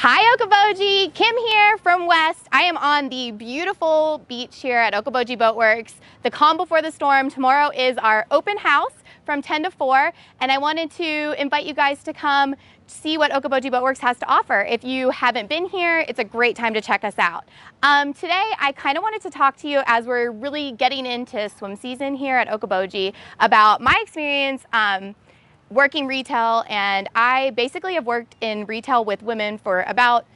Hi Okoboji, Kim here from West. I am on the beautiful beach here at Okoboji Boatworks. The calm before the storm. Tomorrow is our open house from 10 to 4 and I wanted to invite you guys to come see what Okoboji Boatworks has to offer. If you haven't been here, it's a great time to check us out. Um, today, I kind of wanted to talk to you as we're really getting into swim season here at Okoboji about my experience um, working retail and I basically have worked in retail with women for about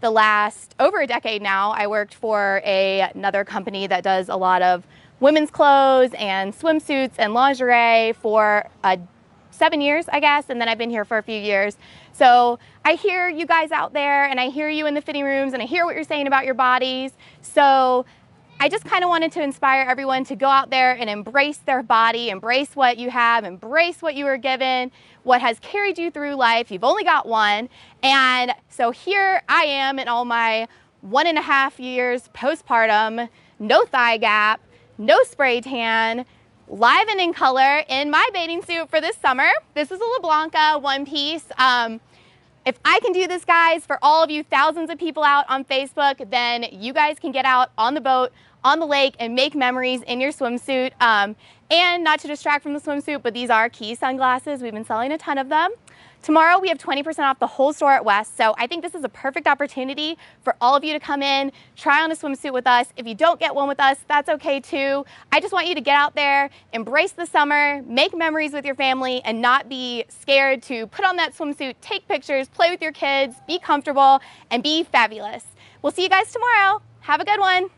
the last over a decade now. I worked for a, another company that does a lot of women's clothes and swimsuits and lingerie for uh, seven years, I guess, and then I've been here for a few years. So I hear you guys out there and I hear you in the fitting rooms and I hear what you're saying about your bodies. So I just kind of wanted to inspire everyone to go out there and embrace their body, embrace what you have, embrace what you were given, what has carried you through life. You've only got one. And so here I am in all my one and a half years postpartum, no thigh gap, no spray tan, live and in color in my bathing suit for this summer. This is a La Blanca one piece. Um, if I can do this, guys, for all of you thousands of people out on Facebook, then you guys can get out on the boat, on the lake, and make memories in your swimsuit. Um, and not to distract from the swimsuit, but these are key sunglasses. We've been selling a ton of them. Tomorrow we have 20% off the whole store at West, so I think this is a perfect opportunity for all of you to come in, try on a swimsuit with us. If you don't get one with us, that's okay too. I just want you to get out there, embrace the summer, make memories with your family, and not be scared to put on that swimsuit, take pictures, play with your kids, be comfortable, and be fabulous. We'll see you guys tomorrow. Have a good one.